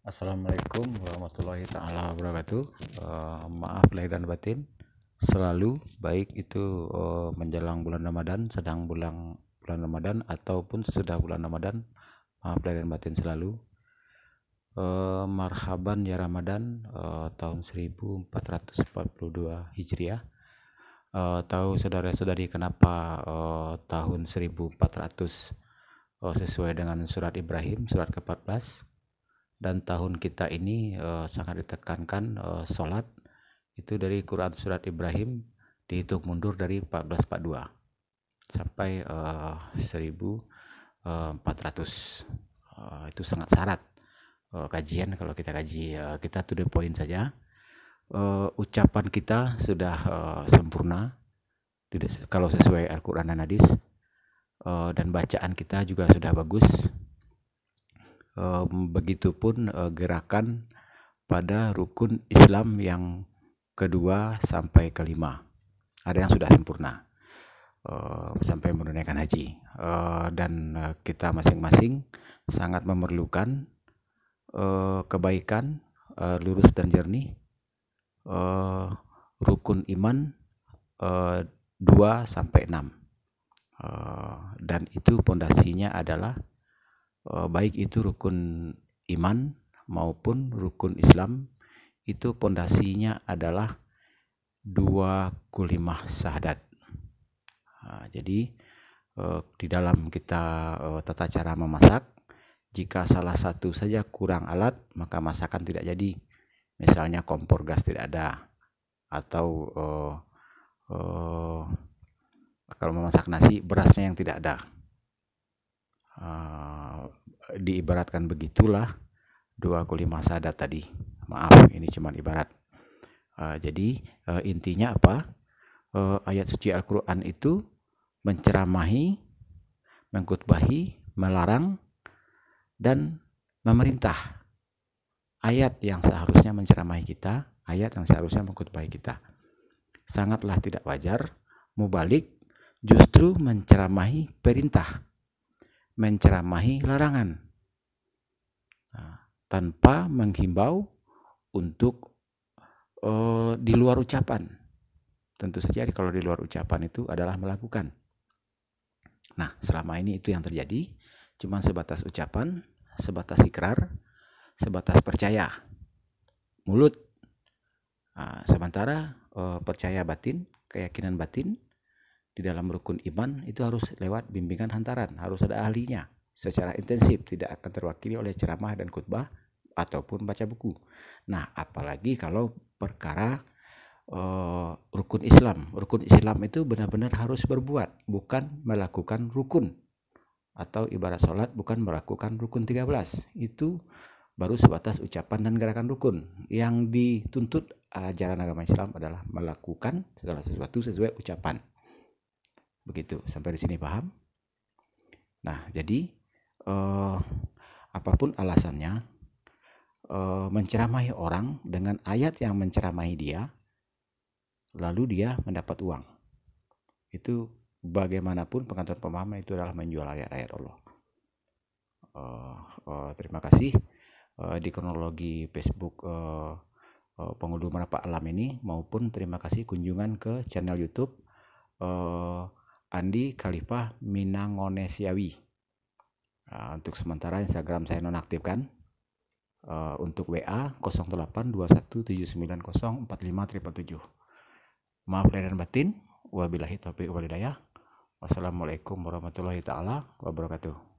Assalamualaikum warahmatullahi taala wabarakatuh. Uh, maaf lahir dan batin selalu baik itu uh, menjelang bulan Ramadan, sedang bulan bulan Ramadan ataupun sudah bulan Ramadan. Maaf lahir dan batin selalu. Uh, marhaban ya Ramadan uh, tahun 1442 Hijriah. Uh, tahu saudara-saudari kenapa uh, tahun 1400 uh, sesuai dengan surat Ibrahim surat ke-14 dan tahun kita ini uh, sangat ditekankan uh, sholat itu dari Quran surat Ibrahim dihitung mundur dari 1442 sampai uh, 1400 uh, itu sangat syarat uh, kajian kalau kita kaji. Uh, kita to the point saja. Uh, ucapan kita sudah uh, sempurna kalau sesuai Al-Quran dan Hadis. Uh, dan bacaan kita juga sudah bagus begitupun uh, gerakan pada rukun Islam yang kedua sampai kelima. Ada yang sudah sempurna uh, sampai menunaikan haji uh, dan kita masing-masing sangat memerlukan kebaikan lurus dan jernih rukun iman uh, 2 sampai 6 uh, dan itu pondasinya adalah Eh, baik itu rukun iman maupun rukun Islam itu pondasinya adalah dua kulimah syahadat. Nah, jadi eh, di dalam kita eh, tata cara memasak, jika salah satu saja kurang alat, maka masakan tidak jadi. Misalnya kompor gas tidak ada, atau uh, uh, kalau memasak nasi berasnya yang tidak ada. Uh, diibaratkan begitulah dua kulima sadat tadi. Maaf, ini cuma ibarat. Uh, jadi uh, intinya apa? Uh, ayat suci Al-Quran itu menceramahi, mengkutbahi, melarang, dan memerintah. Ayat yang seharusnya menceramahi kita, ayat yang seharusnya mengkutbahi kita. Sangatlah tidak wajar, mubalik justru menceramahi perintah menceramahi larangan nah, tanpa menghimbau untuk uh, di luar ucapan. Tentu saja kalau di luar ucapan itu adalah melakukan. Nah, selama ini itu yang terjadi, cuma sebatas ucapan, sebatas ikrar, sebatas percaya, mulut. Nah, sementara uh, percaya batin, keyakinan batin di dalam rukun iman itu harus lewat bimbingan hantaran, harus ada ahlinya secara intensif, tidak akan terwakili oleh ceramah dan khutbah ataupun baca buku. Nah, apalagi kalau perkara uh, rukun Islam. Rukun Islam itu benar-benar harus berbuat, bukan melakukan rukun. Atau ibarat sholat bukan melakukan rukun 13. Itu baru sebatas ucapan dan gerakan rukun. Yang dituntut ajaran agama Islam adalah melakukan segala sesuatu sesuai ucapan. Begitu, sampai di sini paham? Nah, jadi eh, apa pun alasannya, eh, menceramahi orang dengan ayat yang menceramahi dia, lalu dia mendapat uang. Itu bagaimanapun pengantar pemahaman itu adalah menjual ayat-ayat Allah. Uh, uh, terima kasih uh, di kronologi Facebook uh, uh, alam ini maupun terima kasih kunjungan ke channel YouTube uh, Andi Khalifah Minangonesiawi. Uh, untuk sementara Instagram saya nonaktifkan. Uh, untuk WA 082179045377. Maaf lahir dan batin. Wabillahi taufiq walhidayah. Wassalamualaikum warahmatullahi taala wabarakatuh.